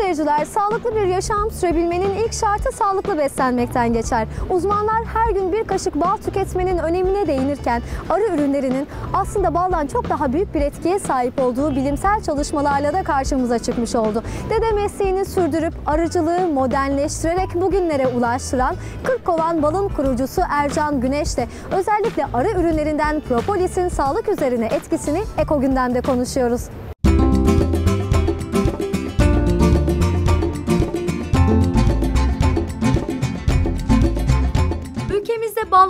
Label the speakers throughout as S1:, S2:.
S1: Seyirciler, sağlıklı bir yaşam sürebilmenin ilk şartı sağlıklı beslenmekten geçer. Uzmanlar her gün bir kaşık bal tüketmenin önemine değinirken arı ürünlerinin aslında baldan çok daha büyük bir etkiye sahip olduğu bilimsel çalışmalarla da karşımıza çıkmış oldu. Dede mesleğini sürdürüp arıcılığı modernleştirerek bugünlere ulaştıran 40 kovan balın kurucusu Ercan Güneş de özellikle arı ürünlerinden propolisin sağlık üzerine etkisini Eko Gündem'de konuşuyoruz.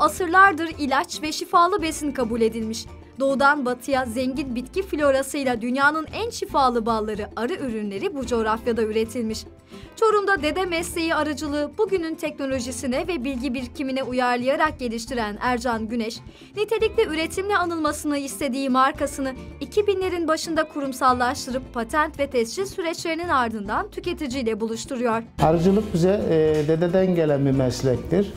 S1: Asırlardır ilaç ve şifalı besin kabul edilmiş. Doğudan batıya zengin bitki florasıyla dünyanın en şifalı balları arı ürünleri bu coğrafyada üretilmiş. Çorum'da dede mesleği arıcılığı bugünün teknolojisine ve bilgi birikimine uyarlayarak geliştiren Ercan Güneş, nitelikli üretimle anılmasını istediği markasını 2000'lerin başında kurumsallaştırıp patent ve tescil süreçlerinin ardından tüketiciyle buluşturuyor.
S2: Arıcılık bize e, dededen gelen bir meslektir.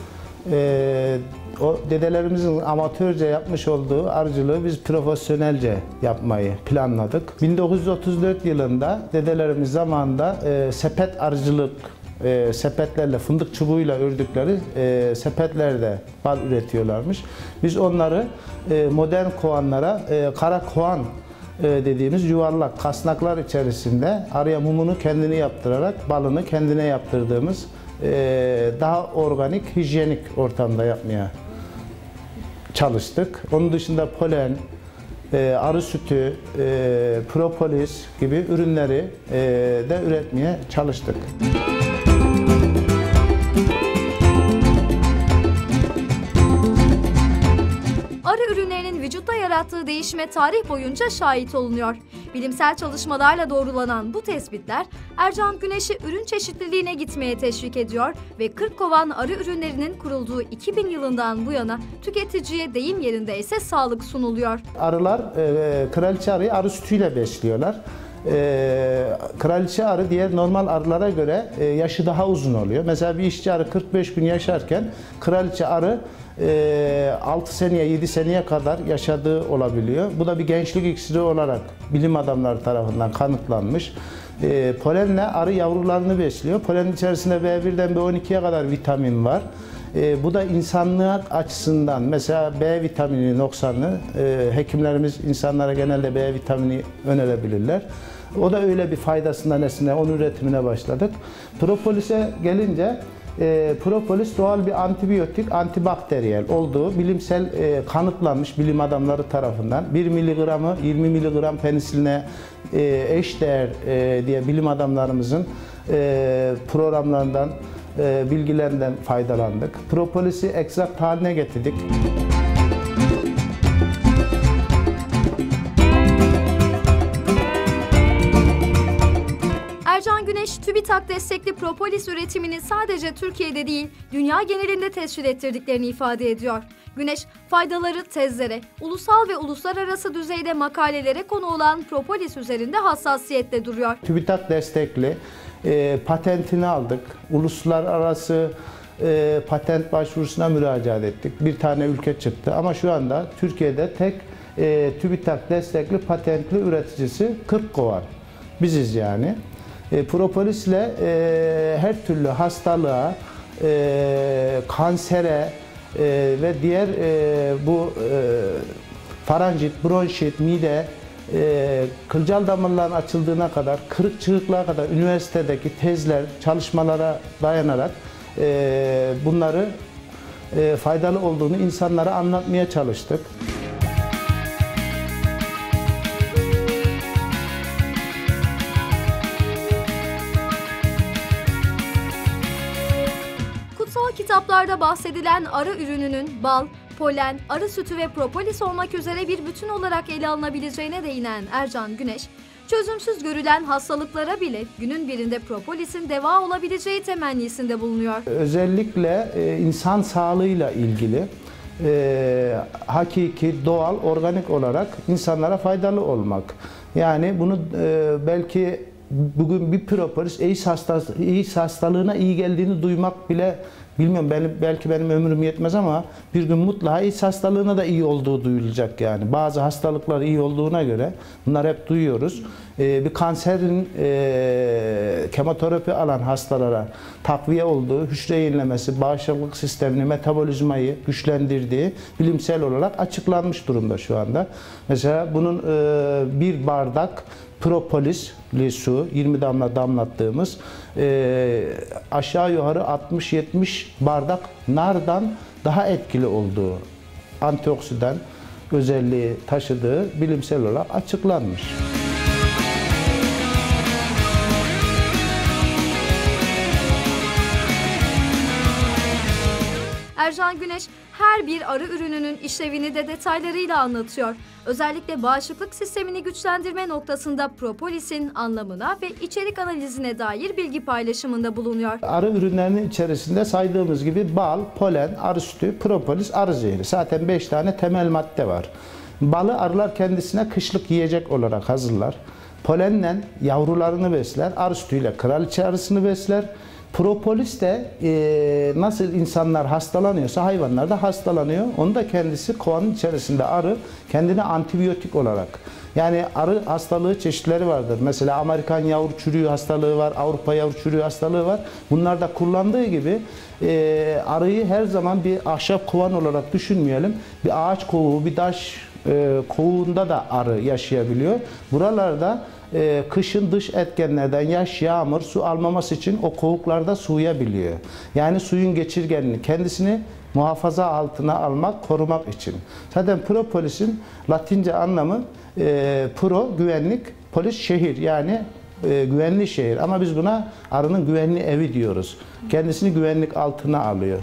S2: E, o dedelerimizin amatörce yapmış olduğu arıcılığı biz profesyonelce yapmayı planladık. 1934 yılında dedelerimiz zamanında e, sepet arıcılık e, sepetlerle, fındık çubuğuyla ördükleri e, sepetlerde bal üretiyorlarmış. Biz onları e, modern kovanlara e, kara kovan dediğimiz yuvarlak kasnaklar içerisinde arıya mumunu kendini yaptırarak balını kendine yaptırdığımız e, daha organik, hijyenik ortamda yapmaya çalıştık. Onun dışında polen, e, arı sütü, e, propolis gibi ürünleri e, de üretmeye çalıştık.
S1: Arı yarattığı değişime tarih boyunca şahit olunuyor. Bilimsel çalışmalarla doğrulanan bu tespitler Ercan Güneş'i ürün çeşitliliğine gitmeye teşvik ediyor ve 40 kovan arı ürünlerinin kurulduğu 2000 yılından bu yana tüketiciye deyim yerinde ise sağlık sunuluyor.
S2: Arılar e, kraliçe arıyı arı sütüyle besliyorlar. E, kraliçe arı diğer normal arılara göre e, yaşı daha uzun oluyor. Mesela bir işçi arı 45 gün yaşarken kraliçe arı e, 6 seneye 7 seneye kadar yaşadığı olabiliyor. Bu da bir gençlik iksiri olarak bilim adamları tarafından kanıtlanmış. E, polenle arı yavrularını besliyor. Polen içerisinde B1'den B12'ye kadar vitamin var. E, bu da insanlığa açısından mesela B vitamini noksanlı e, hekimlerimiz insanlara genelde B vitamini önerebilirler. O da öyle bir faydasından esine onun üretimine başladık. Propolis'e gelince e, propolis doğal bir antibiyotik, antibakteriyel olduğu bilimsel e, kanıtlanmış bilim adamları tarafından 1 miligramı 20 miligram penisiline e, eş değer e, diye bilim adamlarımızın e, programlarından e, bilgilerinden faydalandık. Propolisi ekstrakt haline getirdik.
S1: Ercan Güneş, TÜBİTAK destekli propolis üretimini sadece Türkiye'de değil, dünya genelinde tescil ettirdiklerini ifade ediyor. Güneş, faydaları tezlere, ulusal ve uluslararası düzeyde makalelere konu olan propolis üzerinde hassasiyetle duruyor.
S2: TÜBİTAK destekli e, patentini aldık. Uluslararası e, patent başvurusuna müracaat ettik. Bir tane ülke çıktı ama şu anda Türkiye'de tek e, TÜBİTAK destekli patentli üreticisi 40 kovan. Biziz yani. E, propolisle e, her türlü hastalığa, e, kansere e, ve diğer e, bu e, faranjit, bronşit, mide, e, kılcal damarların açıldığına kadar, kırık çığlıklara kadar üniversitedeki tezler, çalışmalara dayanarak e, bunları e, faydalı olduğunu insanlara anlatmaya çalıştık.
S1: Kutsal kitaplarda bahsedilen arı ürününün bal, polen, arı sütü ve propolis olmak üzere bir bütün olarak ele alınabileceğine değinen Ercan Güneş, çözümsüz görülen hastalıklara bile günün birinde propolisin deva olabileceği temennisinde bulunuyor.
S2: Özellikle e, insan sağlığıyla ilgili e, hakiki, doğal, organik olarak insanlara faydalı olmak. Yani bunu e, belki bugün bir propolis AIDS, hastası, AIDS hastalığına iyi geldiğini duymak bile bilmiyorum belki benim ömrüm yetmez ama bir gün mutlaka AIDS hastalığına da iyi olduğu duyulacak yani. Bazı hastalıklar iyi olduğuna göre bunlar hep duyuyoruz. Ee, bir kanserin e, kemoterapi alan hastalara takviye olduğu, hücre yenilemesi, bağışıklık sistemini, metabolizmayı güçlendirdiği bilimsel olarak açıklanmış durumda şu anda. Mesela bunun e, bir bardak propolisli su 20 damla damlattığımız e, aşağı yukarı 60-70 bardak nardan daha etkili olduğu antioksidan özelliği taşıdığı bilimsel olarak açıklanmış.
S1: Ercan Güneş her bir arı ürününün işlevini de detaylarıyla anlatıyor. Özellikle bağışıklık sistemini güçlendirme noktasında propolisin anlamına ve içerik analizine dair bilgi paylaşımında bulunuyor.
S2: Arı ürünlerinin içerisinde saydığımız gibi bal, polen, arı sütü, propolis, arı zehri. Zaten 5 tane temel madde var. Balı arılar kendisine kışlık yiyecek olarak hazırlar. Polenle yavrularını besler, arı sütüyle kraliçe arısını besler. Propolis de e, nasıl insanlar hastalanıyorsa hayvanlar da hastalanıyor. Onu da kendisi kovanın içerisinde arı kendine antibiyotik olarak. Yani arı hastalığı çeşitleri vardır. Mesela Amerikan yavru çürüğü hastalığı var, Avrupa yavru çürüğü hastalığı var. Bunlar da kullandığı gibi e, arıyı her zaman bir ahşap kovan olarak düşünmeyelim. Bir ağaç kovuğu, bir taş e, kovuğunda da arı yaşayabiliyor. Buralarda e, kışın dış etkenlerden yaş, yağmur, su almaması için o kovuklarda suyabiliyor. Yani suyun geçirgenliğini, kendisini muhafaza altına almak, korumak için. Zaten propolisin latince anlamı e, pro güvenlik, polis şehir yani e, güvenli şehir. Ama biz buna arının güvenli evi diyoruz. Kendisini güvenlik altına alıyor.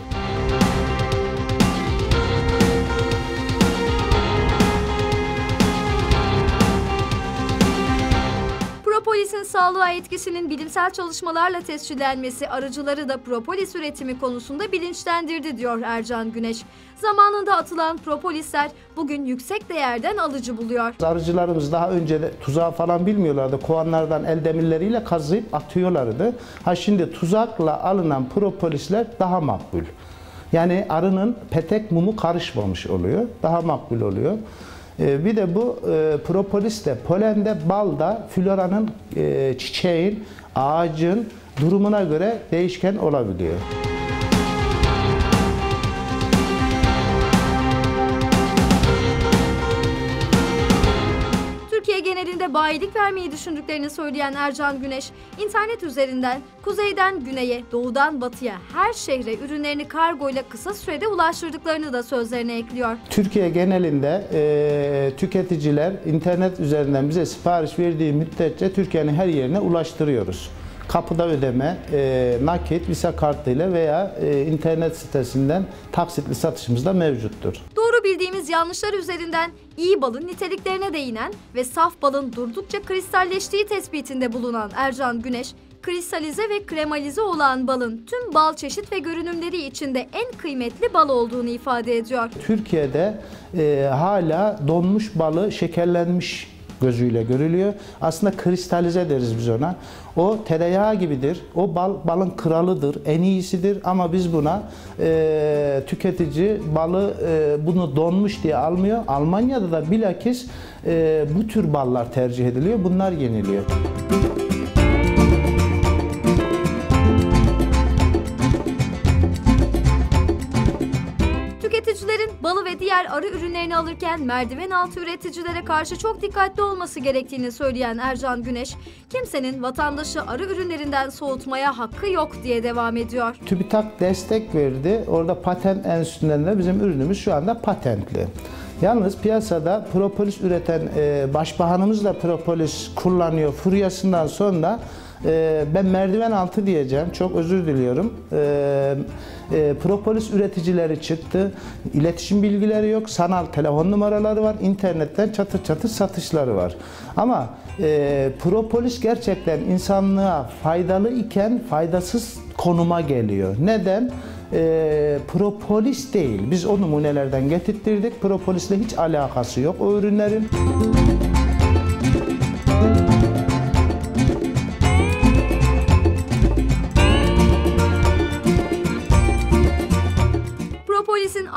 S1: Sağlığa etkisinin bilimsel çalışmalarla tescillenmesi arıcıları da propolis üretimi konusunda bilinçlendirdi diyor Ercan Güneş. Zamanında atılan propolisler bugün yüksek değerden alıcı buluyor.
S2: Arıcılarımız daha önce de tuzağı falan bilmiyorlardı. Kovanlardan el demirleriyle kazıyıp atıyorlardı. Ha şimdi tuzakla alınan propolisler daha makbul. Yani arının petek mumu karışmamış oluyor. Daha makbul oluyor. Ee, Bir de bu e, propolis de, polende, balda floranın, e, çiçeğin, ağacın durumuna göre değişken olabiliyor.
S1: Bayilik vermeyi düşündüklerini söyleyen Ercan Güneş, internet üzerinden kuzeyden güneye, doğudan batıya her şehre ürünlerini kargoyla kısa sürede ulaştırdıklarını da sözlerine ekliyor.
S2: Türkiye genelinde e, tüketiciler internet üzerinden bize sipariş verdiği müddetçe Türkiye'nin her yerine ulaştırıyoruz. Kapıda ödeme, e, nakit, visa kartıyla veya e, internet sitesinden taksitli satışımız da mevcuttur.
S1: Bildiğimiz yanlışlar üzerinden iyi balın niteliklerine değinen ve saf balın durdukça kristalleştiği tespitinde bulunan Ercan Güneş, kristalize ve kremalize olan balın tüm bal çeşit ve görünümleri içinde en kıymetli bal olduğunu ifade ediyor.
S2: Türkiye'de e, hala donmuş balı şekerlenmiş gözüyle görülüyor. Aslında kristalize deriz biz ona. O tereyağı gibidir. O bal balın kralıdır, en iyisidir ama biz buna e, tüketici balı e, bunu donmuş diye almıyor. Almanya'da da bilakis e, bu tür ballar tercih ediliyor. Bunlar yeniliyor.
S1: Tüketicilerin balı ve diğer arı ürünlerini alırken merdiven altı üreticilere karşı çok dikkatli olması gerektiğini söyleyen Ercan Güneş, kimsenin vatandaşı arı ürünlerinden soğutmaya hakkı yok diye devam ediyor.
S2: TÜBİTAK destek verdi. Orada patent enstitüsünden de bizim ürünümüz şu anda patentli. Yalnız piyasada propolis üreten e, başbakanımız da propolis kullanıyor furyasından sonra e, ben merdiven altı diyeceğim. Çok özür diliyorum. E, e, propolis üreticileri çıktı. İletişim bilgileri yok. Sanal telefon numaraları var. İnternetten çatır çatır satışları var. Ama e, propolis gerçekten insanlığa faydalı iken faydasız konuma geliyor. Neden? e, propolis değil. Biz o numunelerden getirttirdik. Propolisle hiç alakası yok o ürünlerin.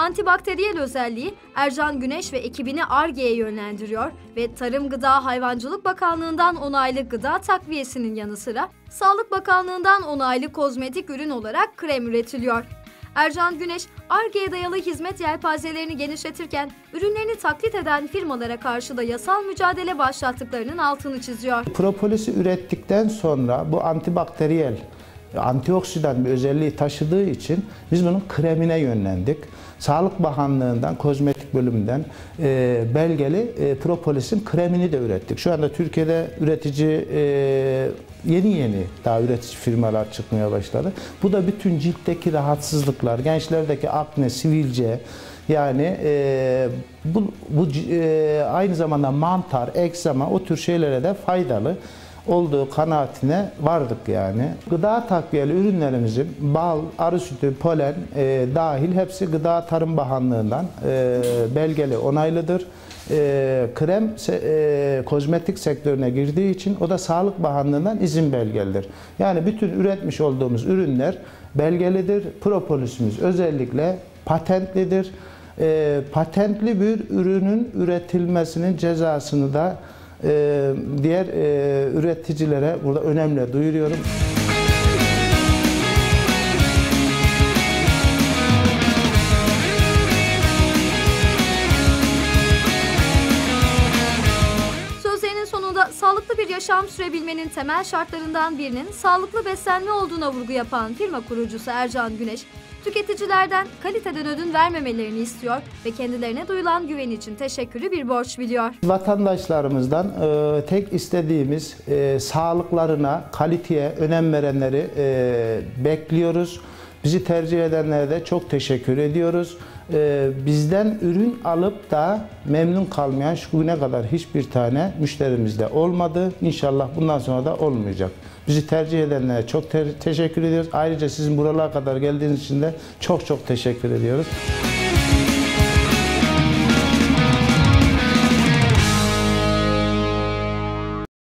S1: Antibakteriyel özelliği Ercan Güneş ve ekibini ARGE'ye yönlendiriyor ve Tarım Gıda Hayvancılık Bakanlığı'ndan onaylı gıda takviyesinin yanı sıra Sağlık Bakanlığı'ndan onaylı kozmetik ürün olarak krem üretiliyor. Ercan Güneş, ARGE'ye dayalı hizmet yelpazelerini genişletirken ürünlerini taklit eden firmalara karşı da yasal mücadele başlattıklarının altını çiziyor.
S2: Propolis'i ürettikten sonra bu antibakteriyel, antioksidan bir özelliği taşıdığı için biz bunun kremine yönlendik. Sağlık Bakanlığı'ndan, kozmetik bölümünden e, belgeli e, propolis'in kremini de ürettik. Şu anda Türkiye'de üretici e, yeni yeni daha üretici firmalar çıkmaya başladı. Bu da bütün ciltteki rahatsızlıklar, gençlerdeki akne, sivilce, yani e, bu, bu e, aynı zamanda mantar, egzama o tür şeylere de faydalı olduğu kanaatine vardık yani. Gıda takviyeli ürünlerimizin bal, arı sütü, polen e, dahil hepsi Gıda Tarım Bakanlığı'ndan e, belgeli, onaylıdır. E, krem e, kozmetik sektörüne girdiği için o da Sağlık Bakanlığı'ndan izin belgelidir. Yani bütün üretmiş olduğumuz ürünler belgelidir. Propolisimiz özellikle patentlidir. E, patentli bir ürünün üretilmesinin cezasını da diğer e, üreticilere burada önemli duyuruyorum.
S1: Sağlıklı bir yaşam sürebilmenin temel şartlarından birinin sağlıklı beslenme olduğuna vurgu yapan firma kurucusu Ercan Güneş, tüketicilerden kaliteden ödün vermemelerini istiyor ve kendilerine duyulan güven için teşekkürü bir borç biliyor.
S2: Vatandaşlarımızdan e, tek istediğimiz e, sağlıklarına, kaliteye önem verenleri e, bekliyoruz. Bizi tercih edenlere de çok teşekkür ediyoruz. E, bizden ürün alıp da memnun kalmayan şu güne kadar hiçbir tane müşterimizde olmadı. İnşallah bundan sonra da olmayacak. Bizi tercih edenlere çok te- teşekkür ediyoruz. Ayrıca sizin buralara kadar geldiğiniz için de çok çok teşekkür ediyoruz.